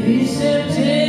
Be September.